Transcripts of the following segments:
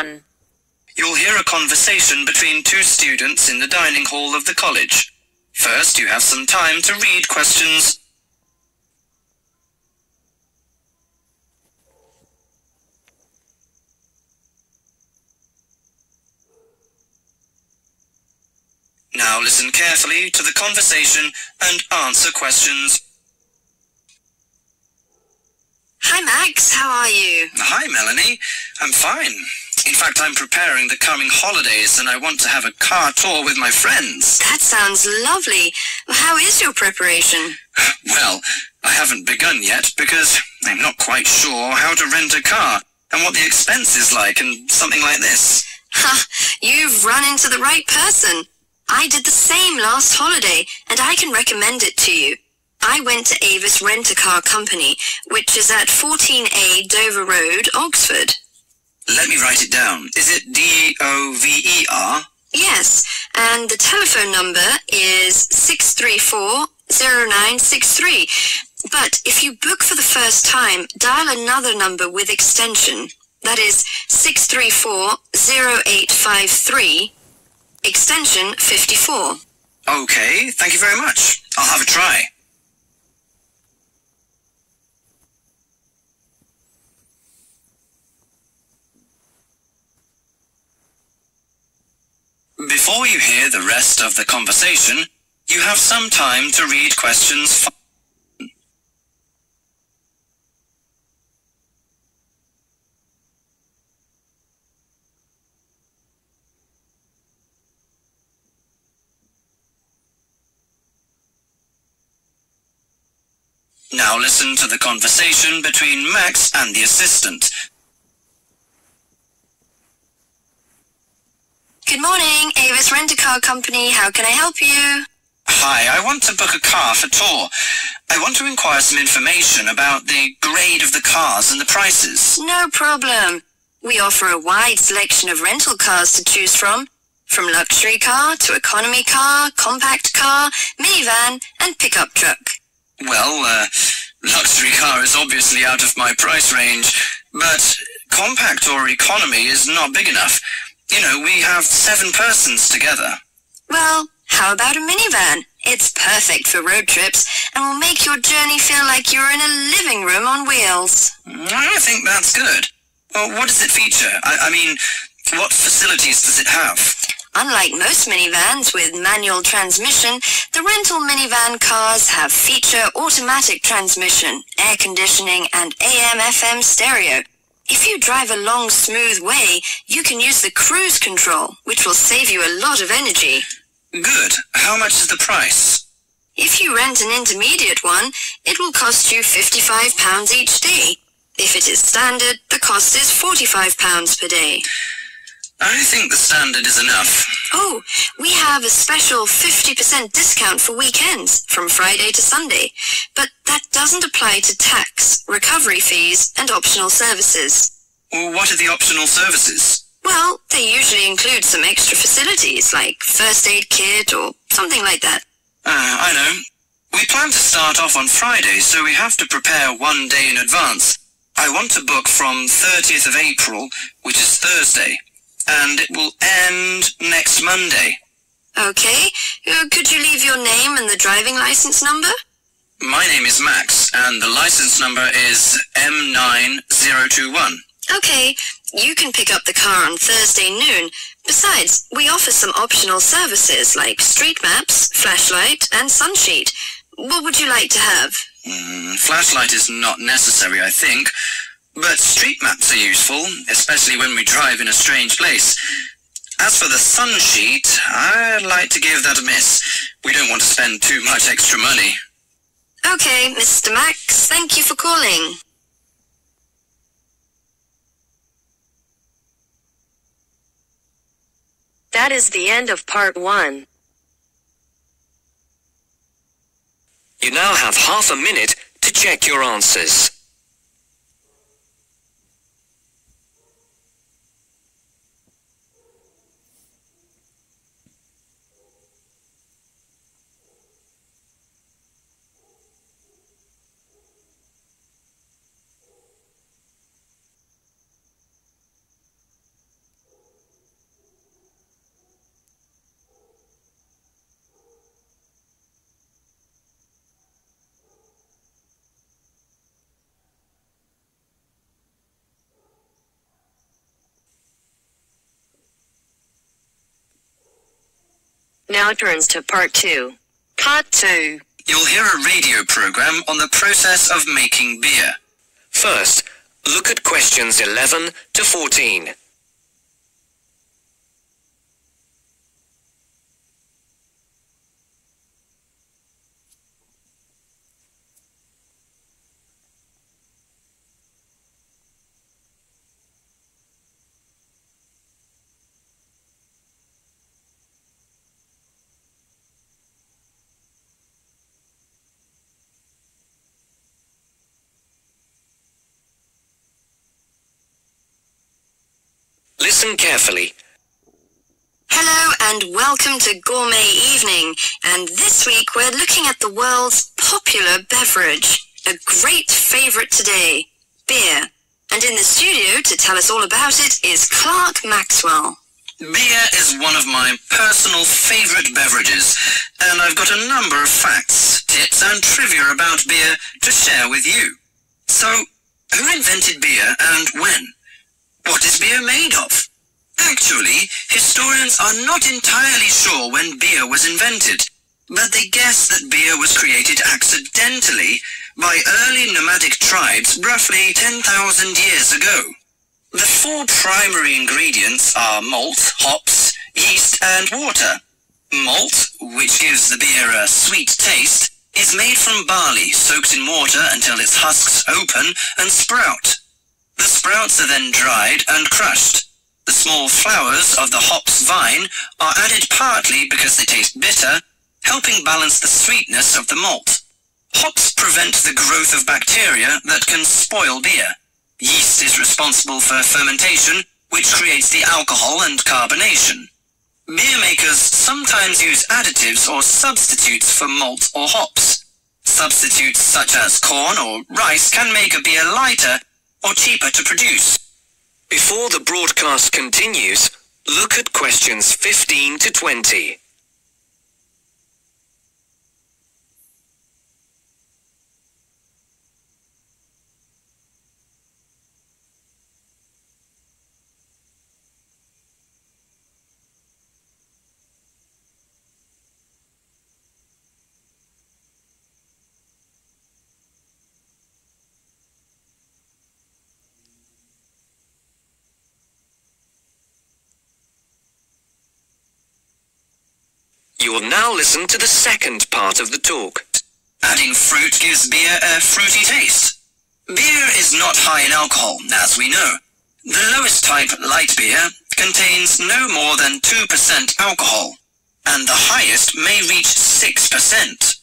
1. You'll hear a conversation between two students in the dining hall of the college. First, you have some time to read questions. Now listen carefully to the conversation and answer questions. Hi, Max. How are you? Hi, Melanie. I'm fine. In fact, I'm preparing the coming holidays and I want to have a car tour with my friends. That sounds lovely. How is your preparation? Well, I haven't begun yet because I'm not quite sure how to rent a car and what the expense is like and something like this. Ha! You've run into the right person. I did the same last holiday, and I can recommend it to you. I went to Avis Rent-A-Car Company, which is at 14A Dover Road, Oxford. Let me write it down. Is it D-O-V-E-R? Yes, and the telephone number is 634-0963. But if you book for the first time, dial another number with extension. That is 634-0853, extension 54. Okay, thank you very much. I'll have a try. Before you hear the rest of the conversation, you have some time to read questions. Now listen to the conversation between Max and the assistant. Good morning, Avis Rent-A-Car Company. How can I help you? Hi, I want to book a car for tour. I want to inquire some information about the grade of the cars and the prices. No problem. We offer a wide selection of rental cars to choose from, from luxury car to economy car, compact car, minivan, and pickup truck. Well, uh, luxury car is obviously out of my price range, but compact or economy is not big enough. You know, we have seven persons together. Well, how about a minivan? It's perfect for road trips and will make your journey feel like you're in a living room on wheels. Mm, I think that's good. Well, what does it feature? I, I mean, what facilities does it have? Unlike most minivans with manual transmission, the rental minivan cars have feature automatic transmission, air conditioning, and AM-FM stereo. If you drive a long, smooth way, you can use the cruise control, which will save you a lot of energy. Good. How much is the price? If you rent an intermediate one, it will cost you £55 each day. If it is standard, the cost is £45 per day. I think the standard is enough. Oh, we have a special 50% discount for weekends from Friday to Sunday, but that doesn't apply to tax, recovery fees, and optional services. Well, what are the optional services? Well, they usually include some extra facilities like first aid kit or something like that. Ah, I know. We plan to start off on Friday, so we have to prepare one day in advance. I want to book from 30th of April, which is Thursday, and it will end next Monday. Okay, uh, could you leave your name and the driving license number? My name is Max, and the license number is M9021. Okay, you can pick up the car on Thursday noon. Besides, we offer some optional services like street maps, flashlight, and sunsheet. What would you like to have? Mm, flashlight is not necessary, I think, but street maps are useful, especially when we drive in a strange place. As for the sun sheet, I'd like to give that a miss. We don't want to spend too much extra money. Okay, Mr. Max, thank you for calling. That is the end of part 1. You now have half a minute to check your answers. Now turns to part 2. Part 2. You'll hear a radio program on the process of making beer. First, look at questions 11 to 14. Listen carefully. Hello and welcome to Gourmet Evening. And this week we're looking at the world's popular beverage, a great favourite today, beer. And in the studio to tell us all about it is Clark Maxwell. Beer is one of my personal favourite beverages, and I've got a number of facts, tips and trivia about beer to share with you. So, who invented beer and when? What is beer made of? Actually, historians are not entirely sure when beer was invented, but they guess that beer was created accidentally by early nomadic tribes roughly 10,000 years ago. The four primary ingredients are malt, hops, yeast and water. Malt, which gives the beer a sweet taste, is made from barley soaked in water until its husks open and sprout. The sprouts are then dried and crushed. The small flowers of the hops vine are added partly because they taste bitter, helping balance the sweetness of the malt. Hops prevent the growth of bacteria that can spoil beer. Yeast is responsible for fermentation, which creates the alcohol and carbonation. Beer makers sometimes use additives or substitutes for malt or hops. Substitutes such as corn or rice can make a beer lighter or cheaper to produce. Before the broadcast continues, look at questions 15 to 20. You will now listen to the second part of the talk. Adding fruit gives beer a fruity taste. Beer is not high in alcohol, as we know. The lowest type, light beer, contains no more than 2% alcohol, and the highest may reach 6%.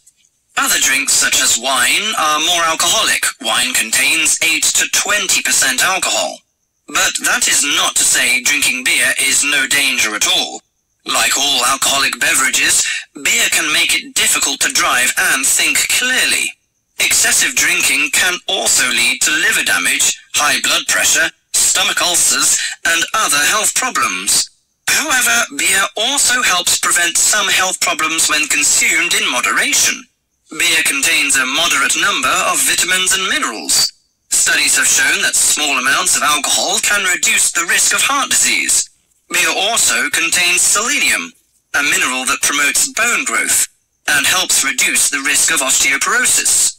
Other drinks such as wine are more alcoholic. Wine contains 8 to 20% alcohol. But that is not to say drinking beer is no danger at all. Like all alcoholic beverages, beer can make it difficult to drive and think clearly. Excessive drinking can also lead to liver damage, high blood pressure, stomach ulcers, and other health problems. However, beer also helps prevent some health problems when consumed in moderation. Beer contains a moderate number of vitamins and minerals. Studies have shown that small amounts of alcohol can reduce the risk of heart disease. Beer also contains selenium, a mineral that promotes bone growth and helps reduce the risk of osteoporosis.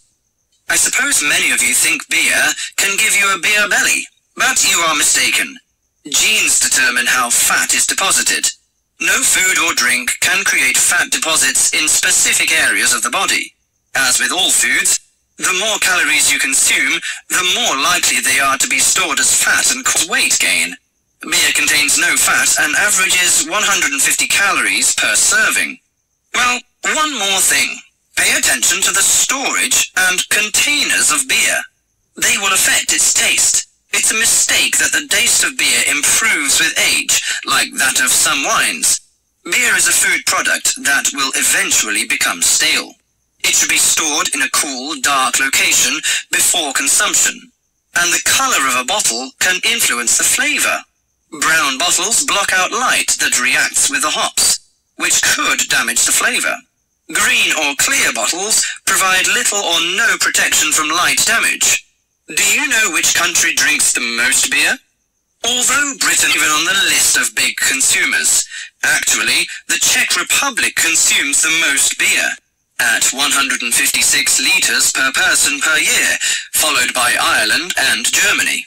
I suppose many of you think beer can give you a beer belly, but you are mistaken. Genes determine how fat is deposited. No food or drink can create fat deposits in specific areas of the body. As with all foods, the more calories you consume, the more likely they are to be stored as fat and cause weight gain. Beer contains no fat and averages 150 calories per serving. Well, one more thing. Pay attention to the storage and containers of beer. They will affect its taste. It's a mistake that the taste of beer improves with age, like that of some wines. Beer is a food product that will eventually become stale. It should be stored in a cool, dark location before consumption. And the color of a bottle can influence the flavor. Brown bottles block out light that reacts with the hops, which could damage the flavor. Green or clear bottles provide little or no protection from light damage. Do you know which country drinks the most beer? Although Britain even on the list of big consumers, Actually, the Czech Republic consumes the most beer, at 156 litres per person per year, followed by Ireland and Germany.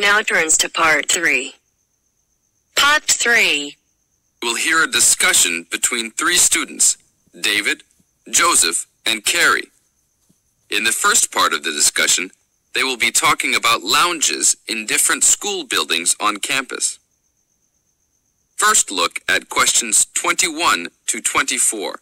Now turns to part three. Part three. We'll hear a discussion between three students, David, Joseph, and Carrie. In the first part of the discussion, they will be talking about lounges in different school buildings on campus. First look at questions 21 to 24.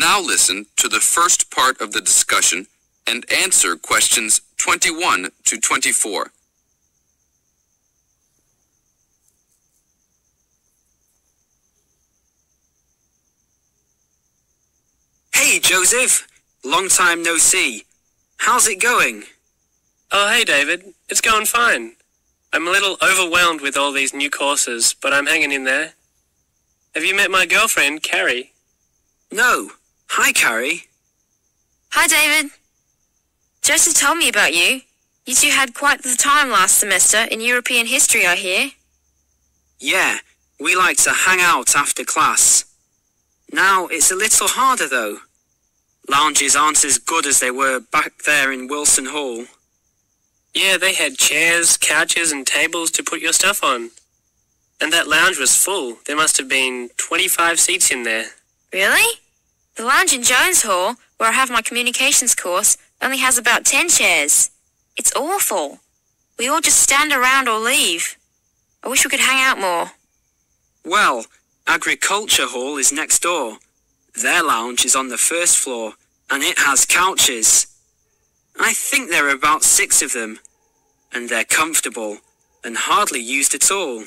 Now listen to the first part of the discussion and answer questions 21 to 24. Hey, Joseph. Long time no see. How's it going? Oh, hey, David. It's going fine. I'm a little overwhelmed with all these new courses, but I'm hanging in there. Have you met my girlfriend, Carrie? No. Hi, Carrie. Hi, David. Joseph told me about you. You two had quite the time last semester in European history, I hear. Yeah, we like to hang out after class. Now, it's a little harder, though. Lounges aren't as good as they were back there in Wilson Hall. Yeah, they had chairs, couches, and tables to put your stuff on. And that lounge was full. There must have been 25 seats in there. Really? The lounge in Jones Hall, where I have my communications course, only has about 10 chairs. It's awful. We all just stand around or leave. I wish we could hang out more. Well, Agriculture Hall is next door. Their lounge is on the first floor, and it has couches. I think there are about six of them, and they're comfortable and hardly used at all.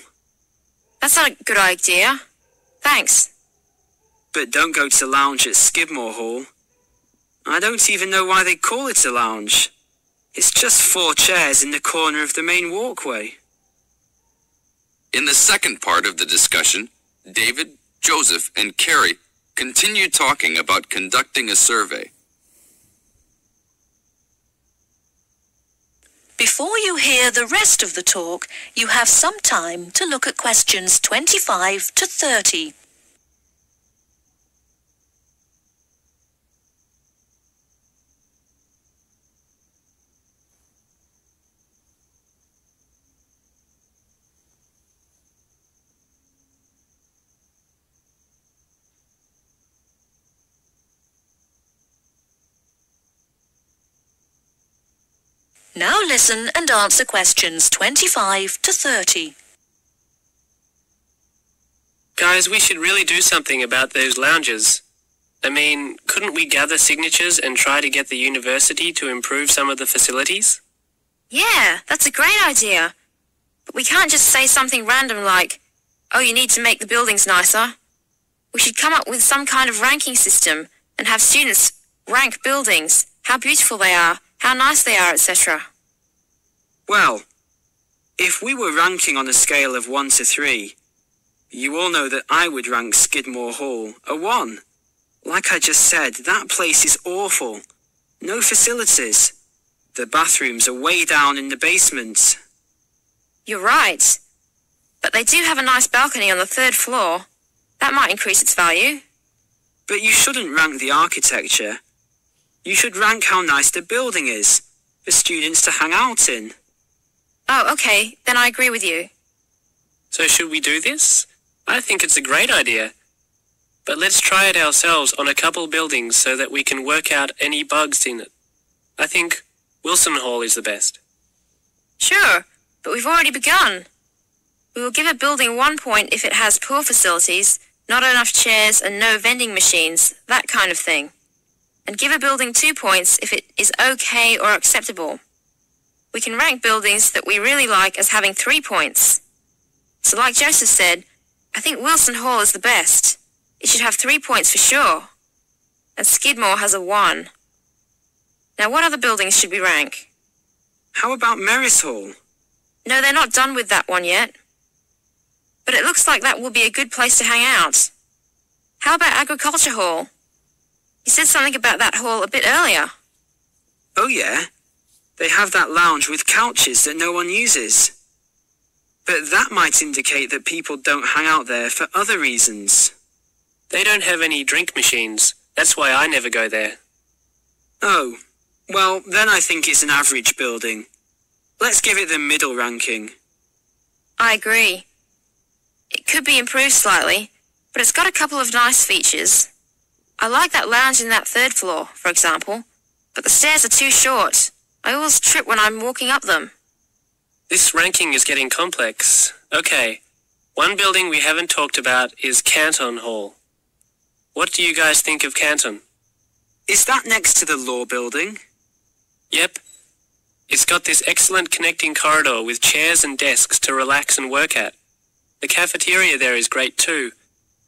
That's not a good idea. Thanks. But don't go to the lounge at Skidmore Hall. I don't even know why they call it a lounge. It's just four chairs in the corner of the main walkway. In the second part of the discussion, David, Joseph, and Carrie continue talking about conducting a survey. Before you hear the rest of the talk, you have some time to look at questions 25 to 30. Now listen and answer questions 25 to 30. Guys, we should really do something about those lounges. I mean, couldn't we gather signatures and try to get the university to improve some of the facilities? Yeah, that's a great idea. But we can't just say something random like, oh, you need to make the buildings nicer. We should come up with some kind of ranking system and have students rank buildings, how beautiful they are, how nice they are, etc. Well, if we were ranking on a scale of 1 to 3, you all know that I would rank Skidmore Hall a 1. Like I just said, that place is awful. No facilities. The bathrooms are way down in the basement. You're right. But they do have a nice balcony on the third floor. That might increase its value. But you shouldn't rank the architecture. You should rank how nice the building is for students to hang out in. Oh, okay, then I agree with you. So should we do this? I think it's a great idea. But let's try it ourselves on a couple buildings so that we can work out any bugs in it. I think Wilson Hall is the best. Sure, but we've already begun. We will give a building one point if it has poor facilities, not enough chairs and no vending machines, that kind of thing. And give a building two points if it is okay or acceptable. We can rank buildings that we really like as having three points. So like Joseph said, I think Wilson Hall is the best. It should have three points for sure. And Skidmore has a one. Now what other buildings should we rank? How about Merris Hall? No, they're not done with that one yet. But it looks like that will be a good place to hang out. How about Agriculture Hall? You said something about that hall a bit earlier. Oh yeah? They have that lounge with couches that no one uses. But that might indicate that people don't hang out there for other reasons. They don't have any drink machines. That's why I never go there. Oh, well, then I think it's an average building. Let's give it the middle ranking. I agree. It could be improved slightly, but it's got a couple of nice features. I like that lounge in that third floor, for example, but the stairs are too short. I always trip when I'm walking up them. This ranking is getting complex. Okay, one building we haven't talked about is Canton Hall. What do you guys think of Canton? Is that next to the law building? Yep. It's got this excellent connecting corridor with chairs and desks to relax and work at. The cafeteria there is great too.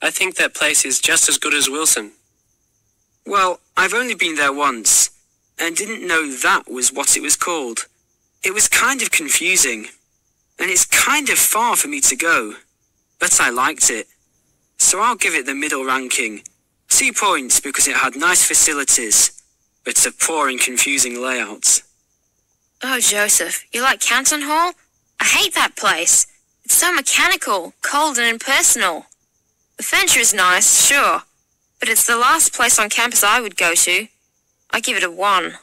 I think that place is just as good as Wilson. Well, I've only been there once, and didn't know that was what it was called. It was kind of confusing, and it's kind of far for me to go, but I liked it. So I'll give it the middle ranking. Two points because it had nice facilities, but a poor and confusing layout. Oh, Joseph, you like Canton Hall? I hate that place. It's so mechanical, cold and impersonal. The furniture is nice, sure, but it's the last place on campus I would go to. I give it a one.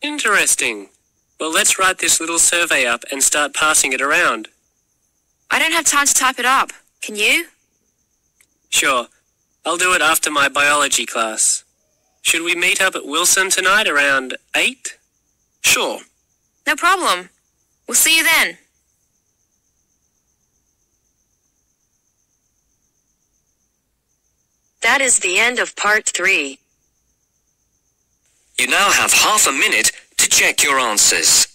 Interesting. Well, let's write this little survey up and start passing it around. I don't have time to type it up. Can you? Sure. I'll do it after my biology class. Should we meet up at Wilson tonight around 8? Sure. No problem. We'll see you then. That is the end of part 3. You now have half a minute to check your answers.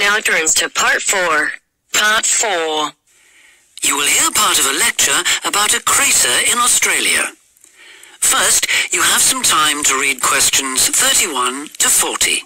Now turns to part 4. Part 4. You will hear part of a lecture about a crater in Australia. First, you have some time to read questions 31 to 40.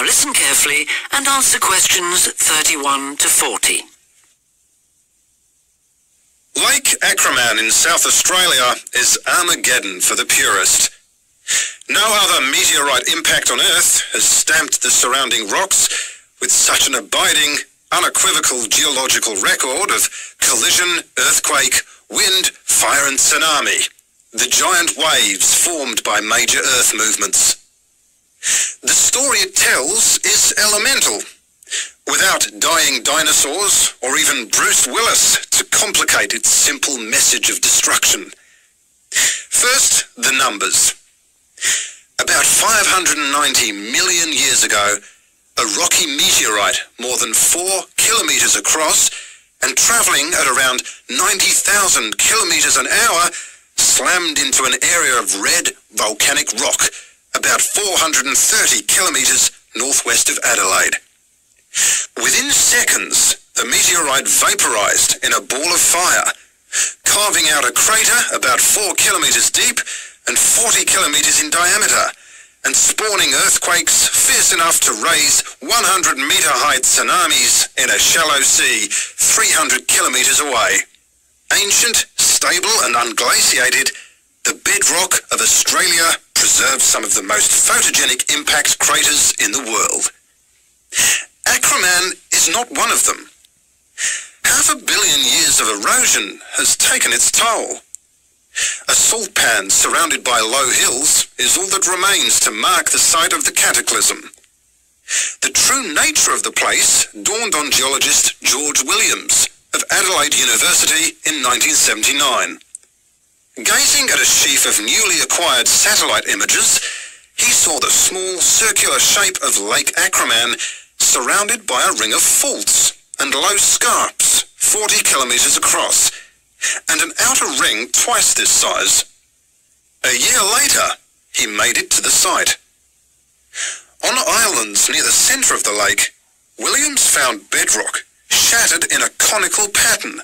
Now listen carefully and answer questions 31 to 40. Lake Acraman in South Australia is Armageddon for the purist. No other meteorite impact on Earth has stamped the surrounding rocks with such an abiding, unequivocal geological record of collision, earthquake, wind, fire and tsunami. The giant waves formed by major Earth movements. The story it tells is elemental, without dying dinosaurs or even Bruce Willis to complicate its simple message of destruction. First, the numbers. About 590 million years ago, a rocky meteorite more than four kilometres across and travelling at around 90,000 kilometres an hour slammed into an area of red volcanic rock about 430 kilometres northwest of Adelaide. Within seconds, the meteorite vaporised in a ball of fire, carving out a crater about 4 kilometres deep and 40 kilometres in diameter, and spawning earthquakes fierce enough to raise 100 metre height tsunamis in a shallow sea 300 kilometres away. Ancient, stable and unglaciated, the bedrock of Australia preserves some of the most photogenic impact craters in the world. Acraman is not one of them. Half a billion years of erosion has taken its toll. A salt pan surrounded by low hills is all that remains to mark the site of the cataclysm. The true nature of the place dawned on geologist George Williams of Adelaide University in 1979. Gazing at a sheaf of newly acquired satellite images, he saw the small circular shape of Lake Acraman surrounded by a ring of faults and low scarps 40 kilometres across, and an outer ring twice this size. A year later, he made it to the site. On islands near the centre of the lake, Williams found bedrock shattered in a conical pattern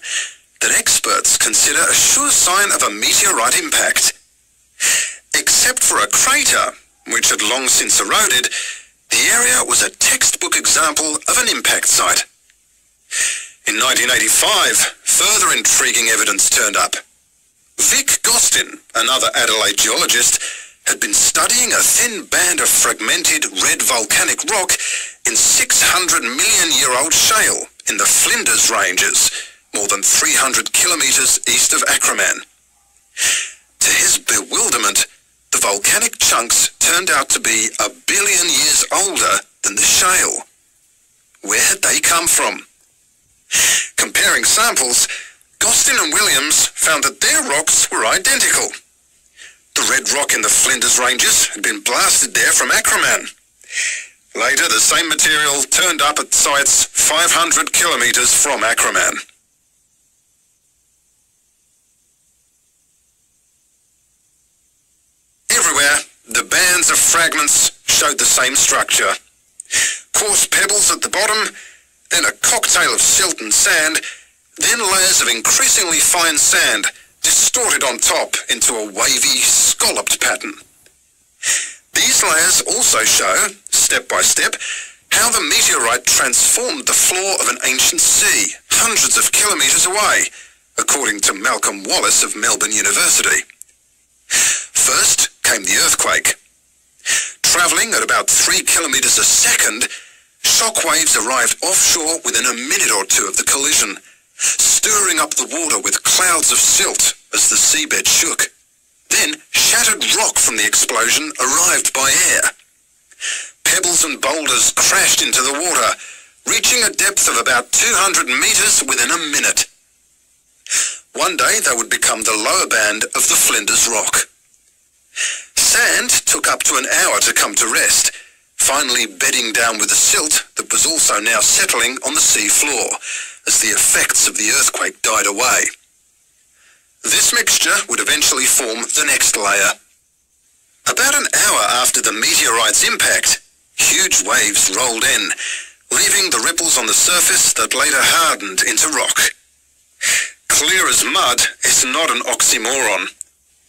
that experts consider a sure sign of a meteorite impact. Except for a crater, which had long since eroded, the area was a textbook example of an impact site. In 1985, further intriguing evidence turned up. Vic Gostin, another Adelaide geologist, had been studying a thin band of fragmented red volcanic rock in 600 million year old shale in the Flinders Ranges, more than 300 kilometres east of Acraman. To his bewilderment, the volcanic chunks turned out to be a billion years older than the shale. Where had they come from? Comparing samples, Gostin and Williams found that their rocks were identical. The red rock in the Flinders Ranges had been blasted there from Acraman. Later, the same material turned up at sites 500 kilometres from Acraman. Everywhere, the bands of fragments showed the same structure. Coarse pebbles at the bottom, then a cocktail of silt and sand, then layers of increasingly fine sand distorted on top into a wavy, scalloped pattern. These layers also show, step by step, how the meteorite transformed the floor of an ancient sea, hundreds of kilometres away, according to Malcolm Wallace of Melbourne University. First came the earthquake. Travelling at about three kilometres a second, shock waves arrived offshore within a minute or two of the collision, stirring up the water with clouds of silt as the seabed shook. Then shattered rock from the explosion arrived by air. Pebbles and boulders crashed into the water, reaching a depth of about 200 metres within a minute. One day they would become the lower band of the Flinders Rock. Sand took up to an hour to come to rest, finally bedding down with the silt that was also now settling on the sea floor as the effects of the earthquake died away. This mixture would eventually form the next layer. About an hour after the meteorite's impact, huge waves rolled in, leaving the ripples on the surface that later hardened into rock. Clear as mud is not an oxymoron.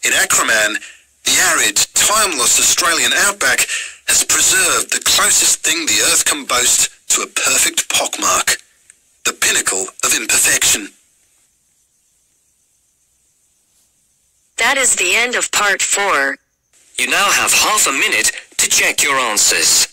In Acraman, the arid, timeless Australian outback has preserved the closest thing the Earth can boast to a perfect pockmark, the pinnacle of imperfection. That is the end of part 4. You now have half a minute to check your answers.